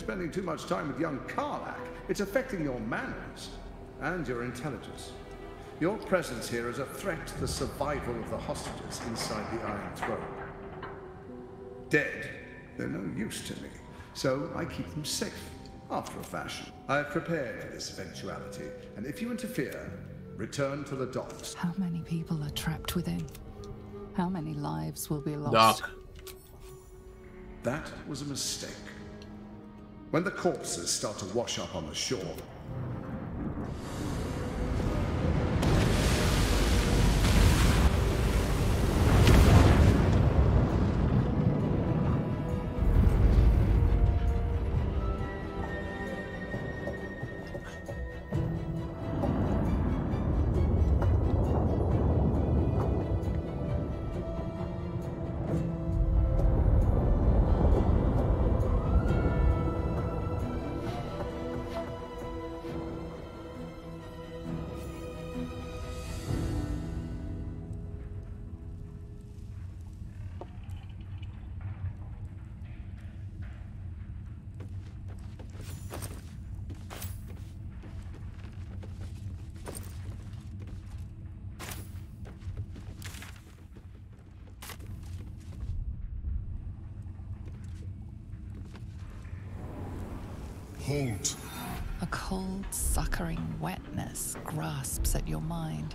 spending too much time with young Karlach. It's affecting your manners and your intelligence. Your presence here is a threat to the survival of the hostages inside the Iron Throne. Dead, they're no use to me, so I keep them safe, after a fashion. I have prepared for this eventuality, and if you interfere, return to the docks. How many people are trapped within? How many lives will be lost? Doc. That was a mistake. When the corpses start to wash up on the shore, Halt. A cold, suckering wetness grasps at your mind.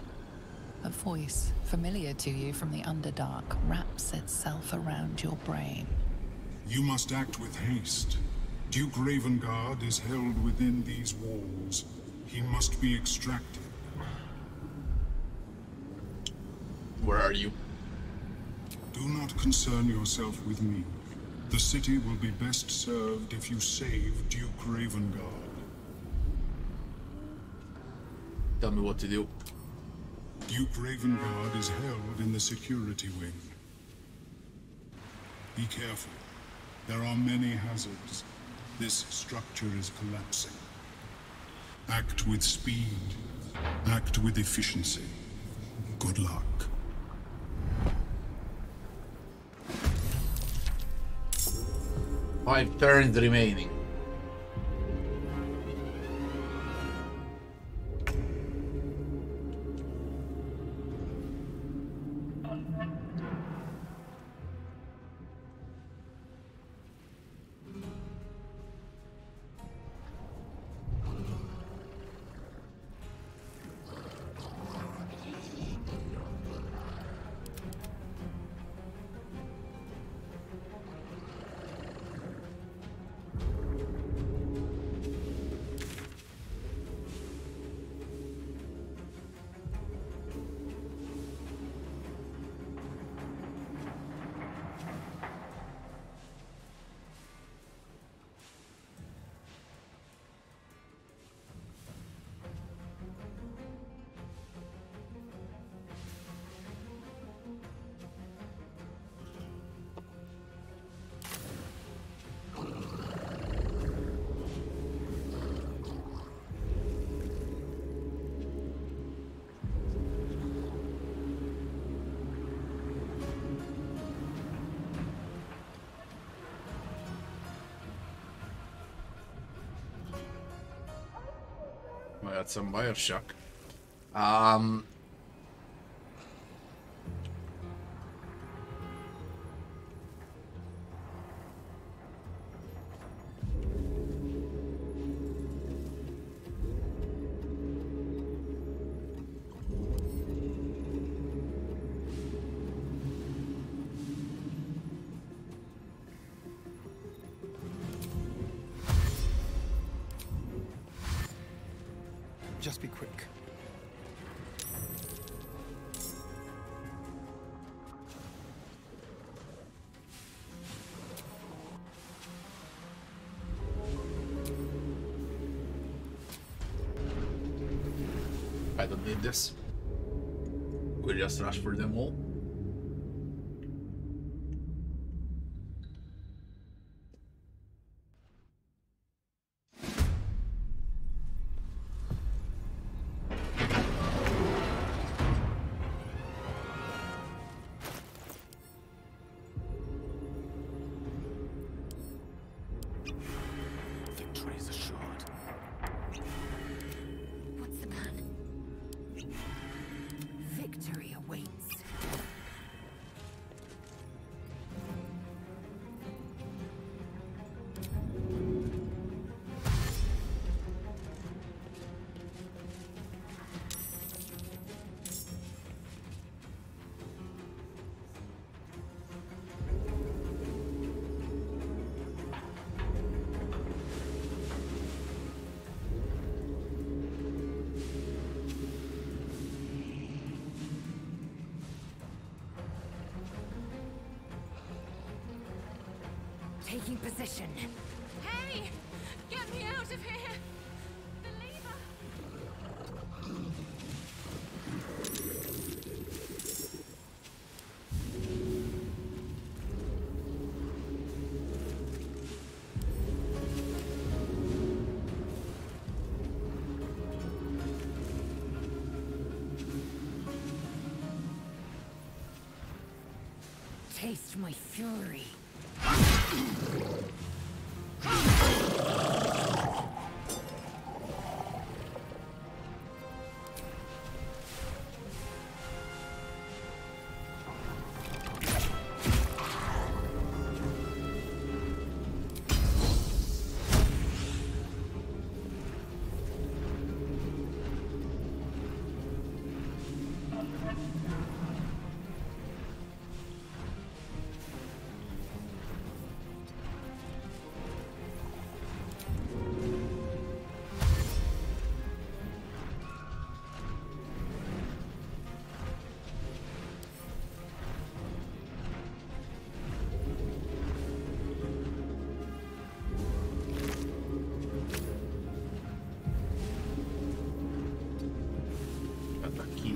A voice, familiar to you from the Underdark, wraps itself around your brain. You must act with haste. Duke Ravengard is held within these walls. He must be extracted. Where are you? Do not concern yourself with me. The city will be best served if you save Duke Ravengard. Tell me what to do. Duke Ravengard is held in the security wing. Be careful. There are many hazards. This structure is collapsing. Act with speed. Act with efficiency. Good luck. Five turns remaining. Got some Bioshock. Um. We'll just rush for Taking position. Hey! Get me out of here! The lever! Taste my fury. Got the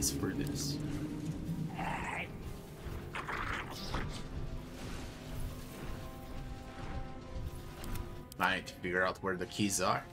for this. I need to figure out where the keys are.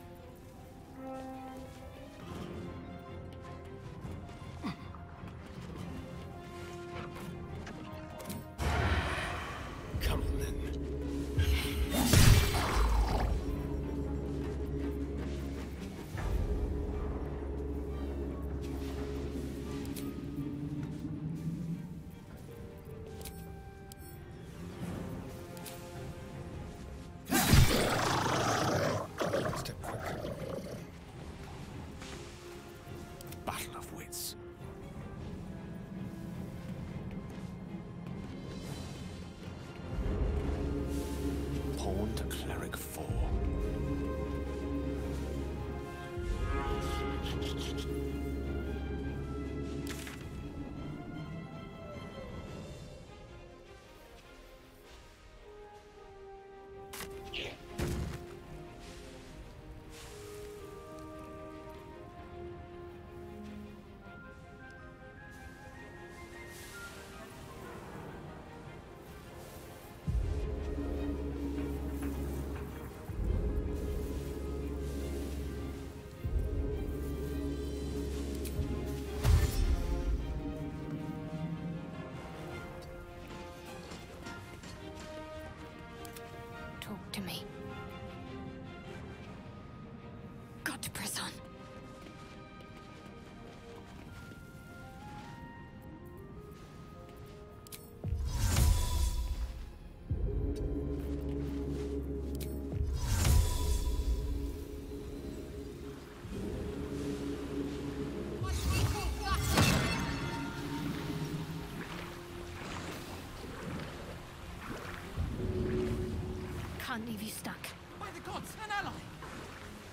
Can't leave you stuck. By the gods, an ally!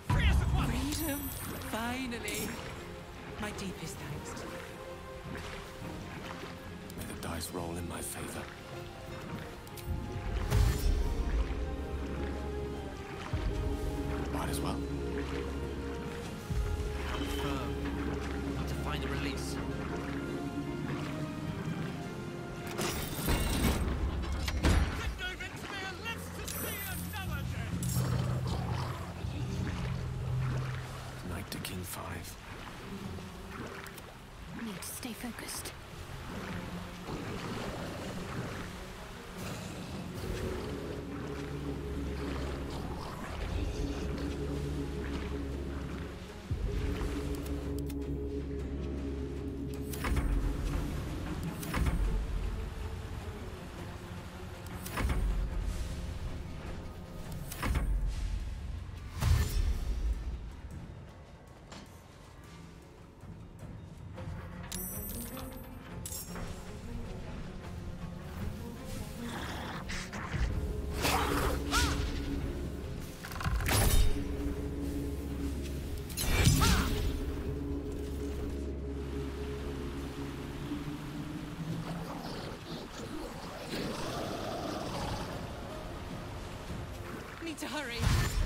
Free us at once! Freedom! Finally! My deepest thanks. May the dice roll in my favor. Might as well. Confirm. Need to find a release. Need to hurry.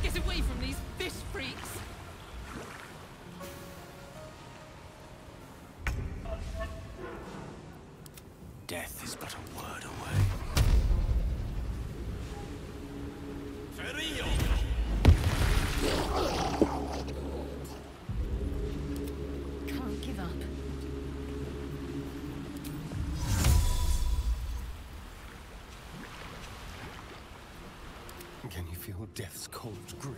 Get away from these fish freaks. Death's cold grip?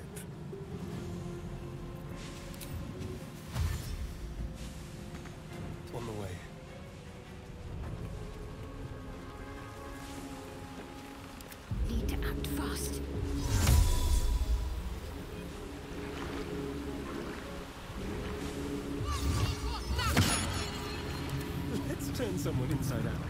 On the way. Need to act fast. Let's turn someone inside out.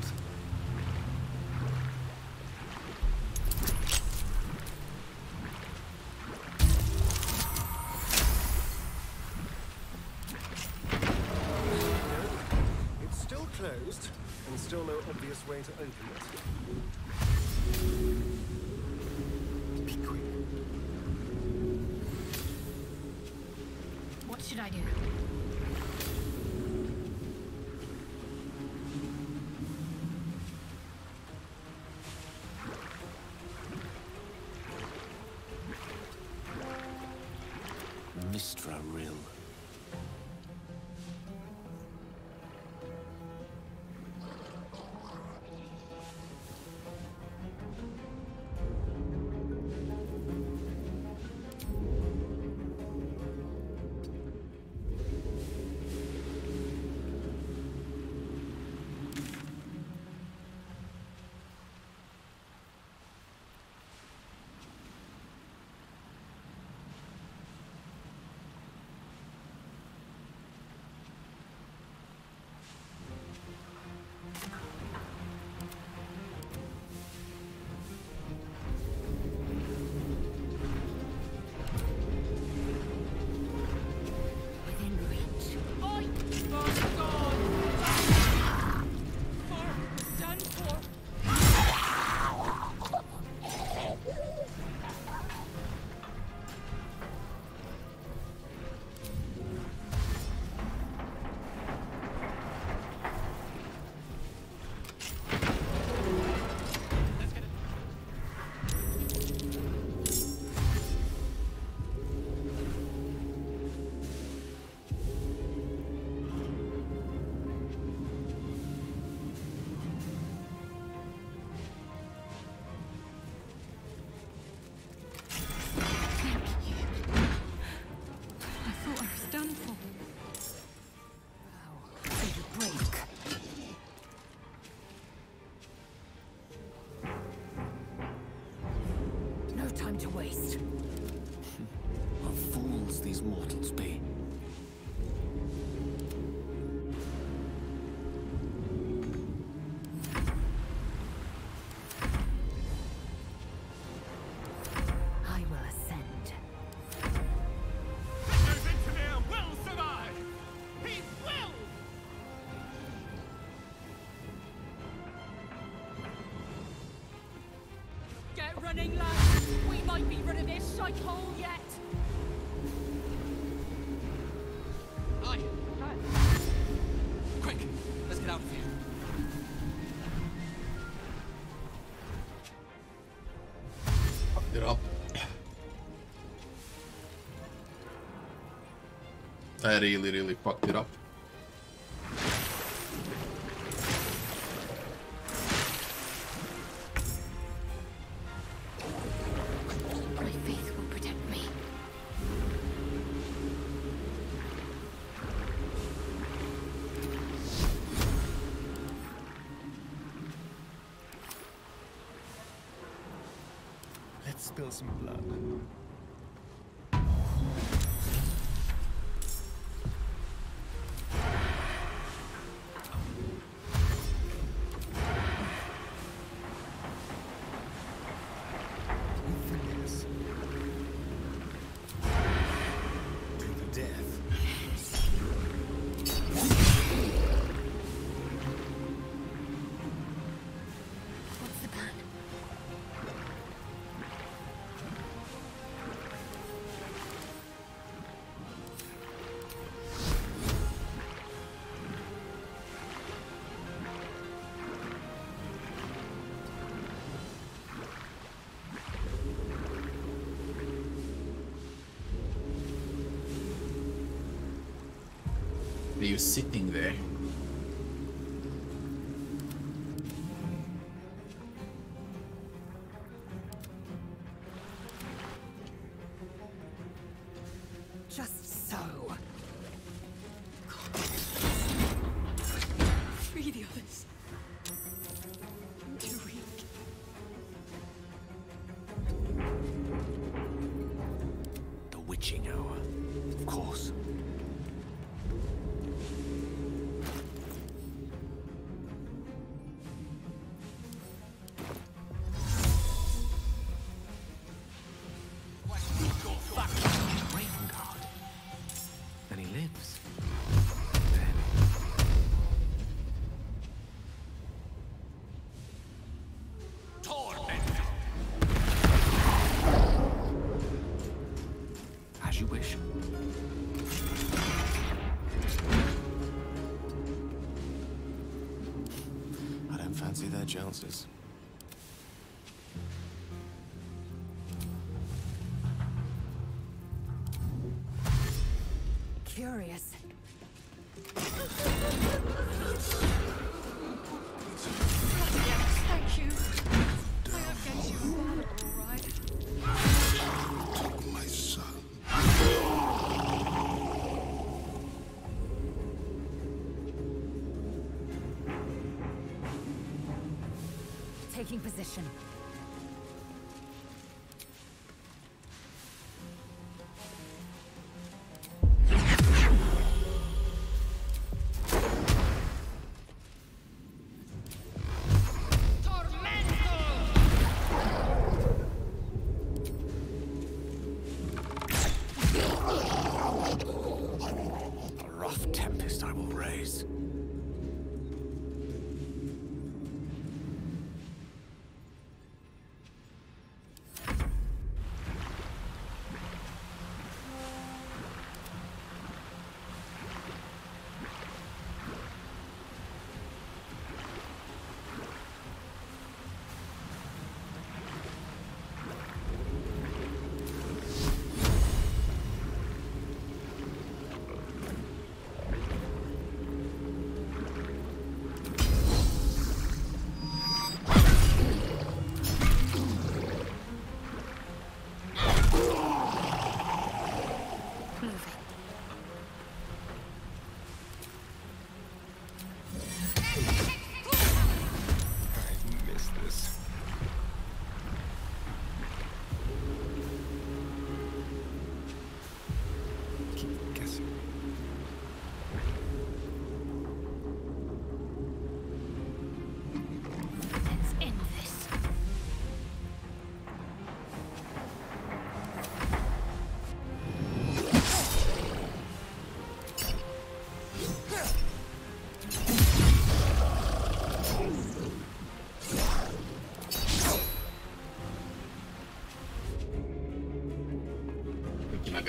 Closed, and still no obvious way to open it. Be quick. What should I do? Time to waste. What fools these mortals be. I will ascend. Victor Vintamir will survive! He will! Get running, lads! Might be rid of this shite hole yet! Aye. Quick, let's get out of here. Fucked it up. I really, really fucked it up. Some blood. You sitting there? Chances. Curious. Taking position.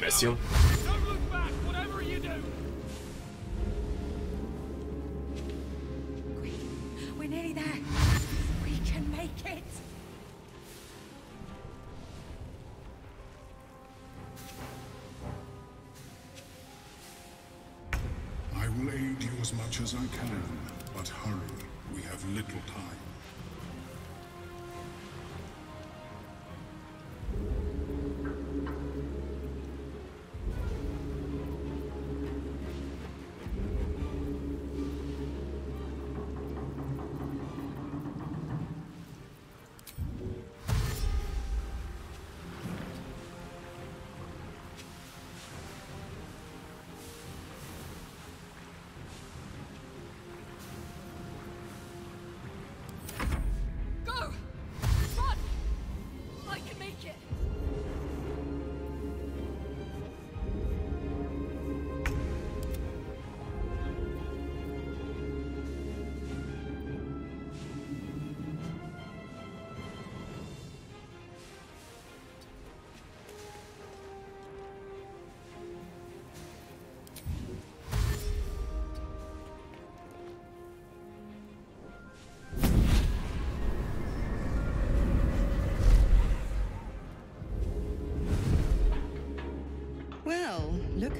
creación.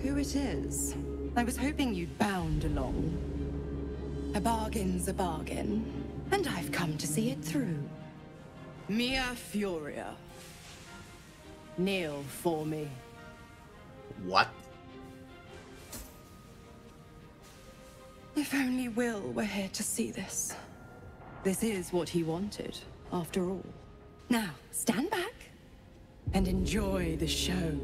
Who it is. I was hoping you'd bound along. A bargain's a bargain, and I've come to see it through. Mia Furia. Kneel for me. What? If only Wyll were here to see this. This is what he wanted, after all. Now, stand back and enjoy the show.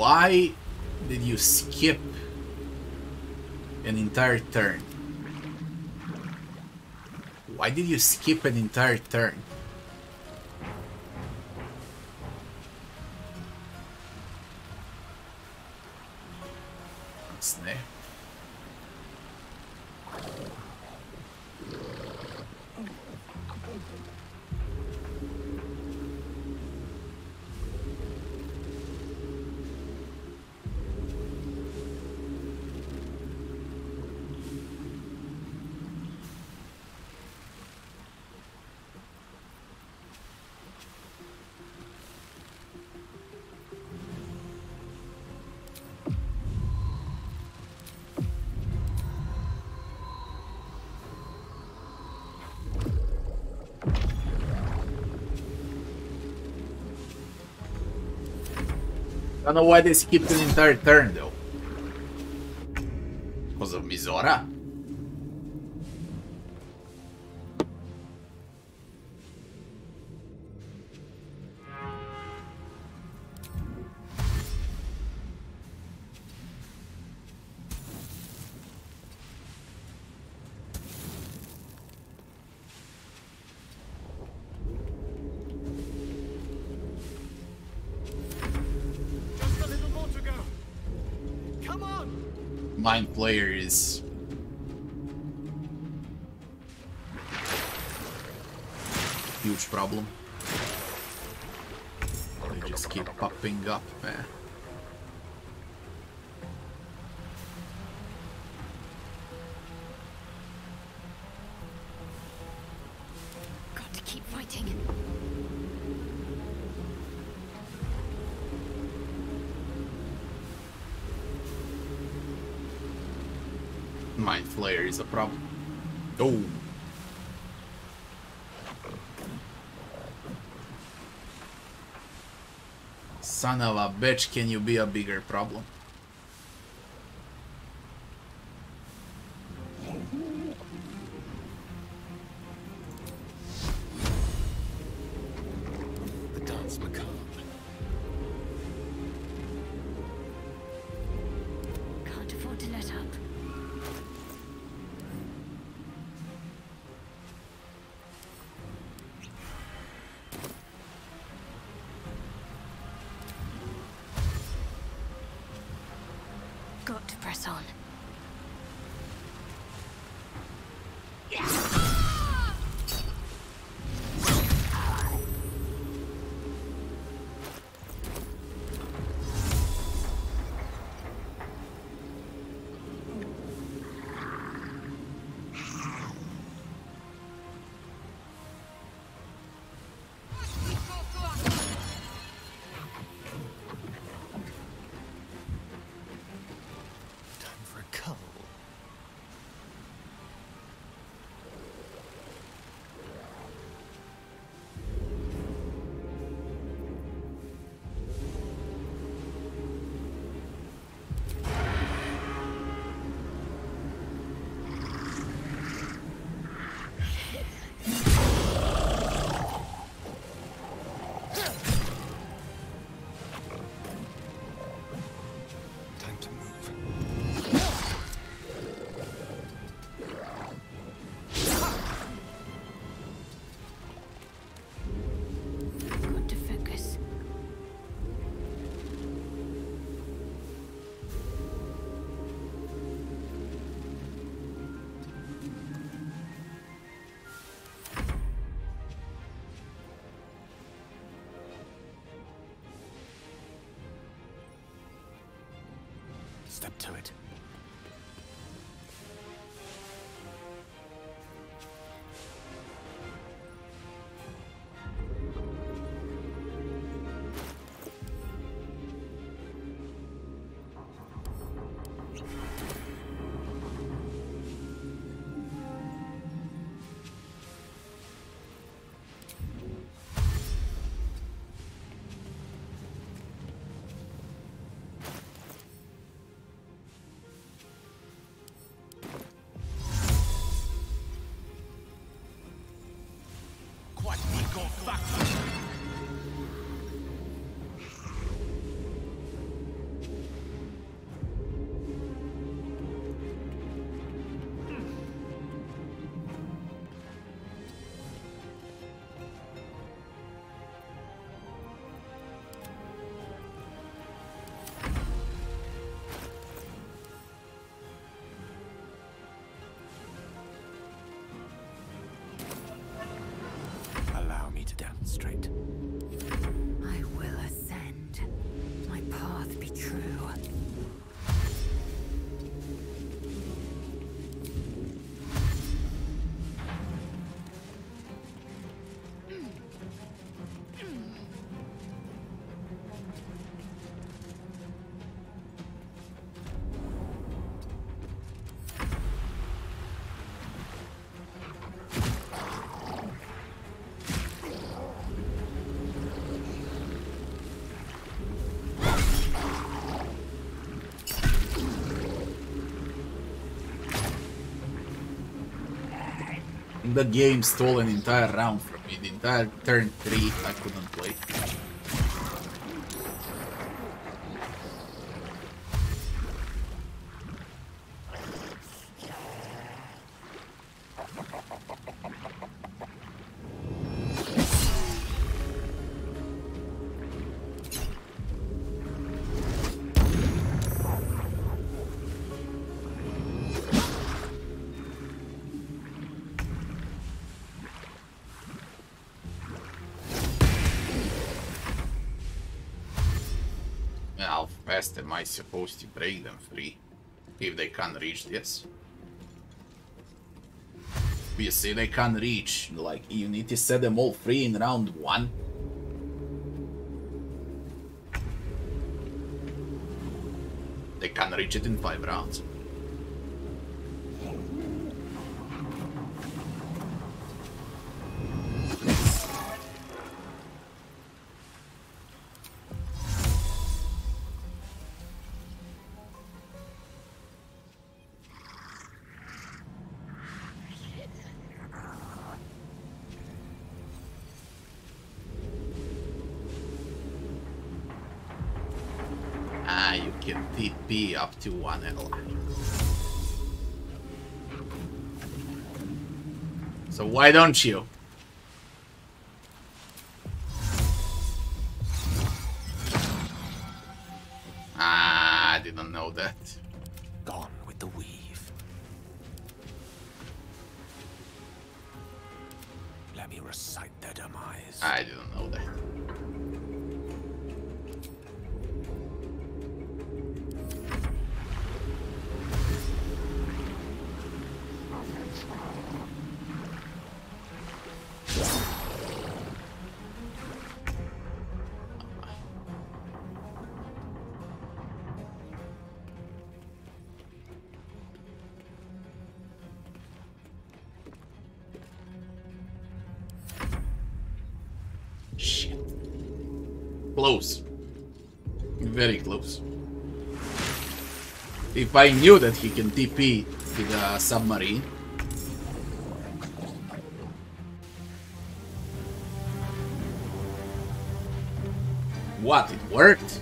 Why did you skip an entire turn? Why did you skip an entire turn? Know why they skipped an entire turn though. Because of Mizora? Mind flayer is huge problem. They just keep popping up, man. A problem. Oh. Son of a bitch, can you be a bigger problem? On. Step to it. The game stole an entire round from me. The entire turn 3 I couldn't play. Fast am I supposed to break them free? If they can't reach this? You see they can't reach, like you need to set them all free in round 1? They can't reach it in 5 rounds. You can TP up to one ally. So why don't you? If I knew that he can TP to the submarine. What? It worked?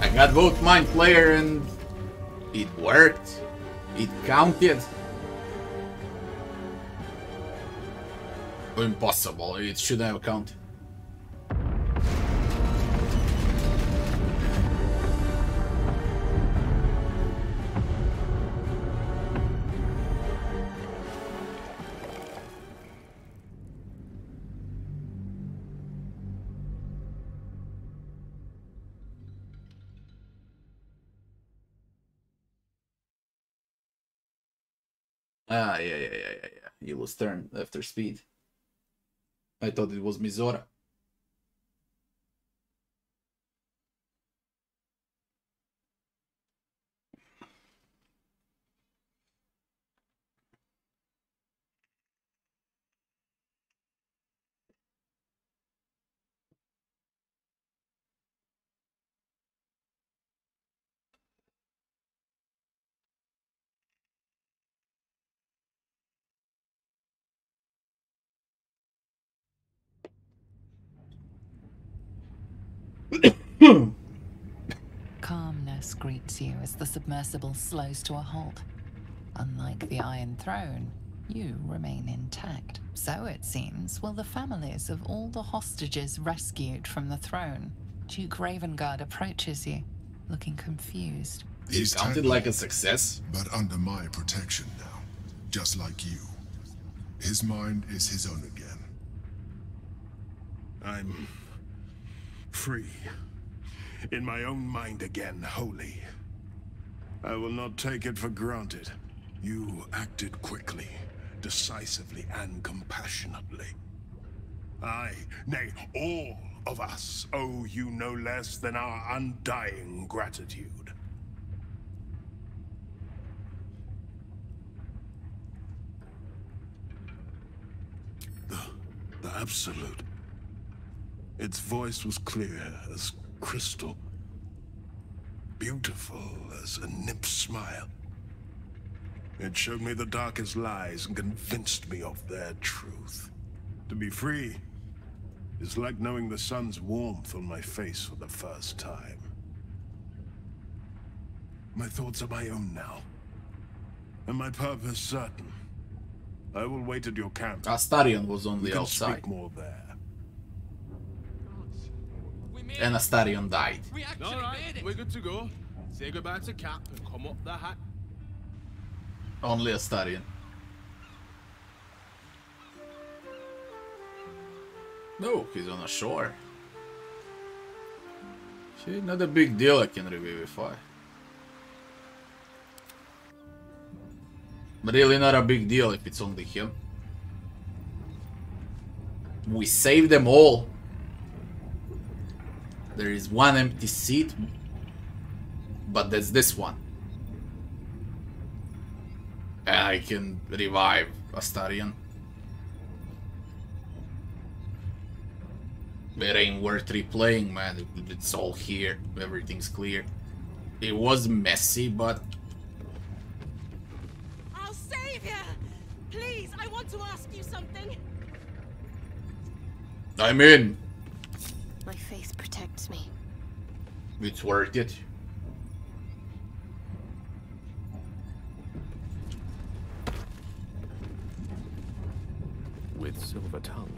I got both Mind Flayer and it worked. It counted. Impossible. It should have counted. Was turn after speed. I thought it was Mizora. Calmness greets you as the submersible slows to a halt. Unlike the Iron Throne, you remain intact. So it seems will the families of all the hostages rescued from the throne. Duke Ravengard approaches you, looking confused. It counted like a success. But under my protection now, just like you. His mind is his own again. I'm free. In my own mind again, wholly. I will not take it for granted. You acted quickly, decisively, and compassionately. I, nay, all of us, owe you no less than our undying gratitude. The, the Absolute. Its voice was clear as crystal. Beautiful as a nymph's smile. It showed me the darkest lies and convinced me of their truth. To be free is like knowing the sun's warmth on my face for the first time. My thoughts are my own now. And my purpose certain. I will wait at your camp. Astarion was on the outside. speak more there. And Astarion died. We All right, we're good to go. Say goodbye to Cap and come up the hat. Only Astarion. No, he's on a shore. See, not a big deal I can revivify. But really not a big deal if it's only him. We saved them all. There is one empty seat, but that's this one. And I can revive Astarion. It ain't worth replaying, man. It's all here. Everything's clear. It was messy, but I'll save you! Please, I want to ask you something. I'm in. It's worth it. With silver tongue.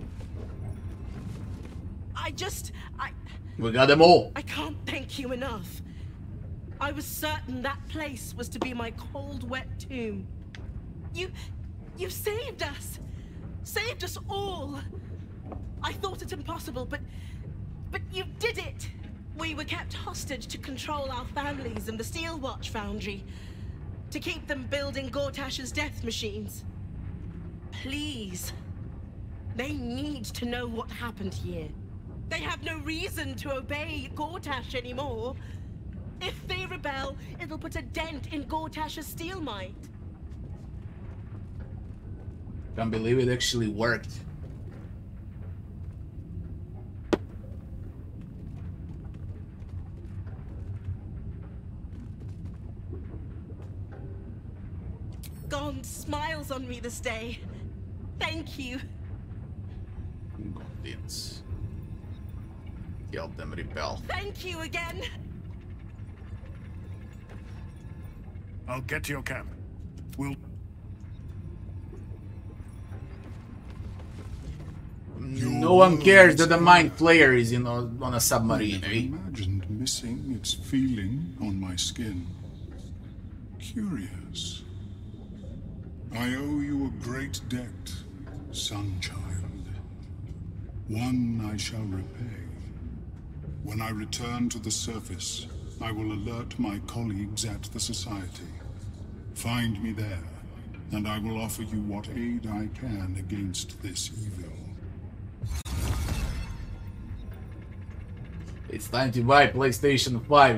I just. I. We got them all. I can't thank you enough. I was certain that place was to be my cold, wet tomb. You. You saved us! Saved us all! I thought it impossible, but. But you did it! We were kept hostage to control our families and the Steel Watch Foundry. To keep them building Gortash's death machines. Please. They need to know what happened here. They have no reason to obey Gortash anymore. If they rebel, it'll put a dent in Gortash's steel might. Can't believe it actually worked. Smiles on me this day. Thank you. Gondians. Help them rebel. Thank you again. I'll get to your camp. We'll No one cares that the mind flayer is in a, on a submarine, I eh? imagined missing its feeling on my skin. Curious. I owe you a great debt, son child. One I shall repay. When I return to the surface, I will alert my colleagues at the Society. Find me there, and I will offer you what aid I can against this evil. It's time to buy PlayStation 5.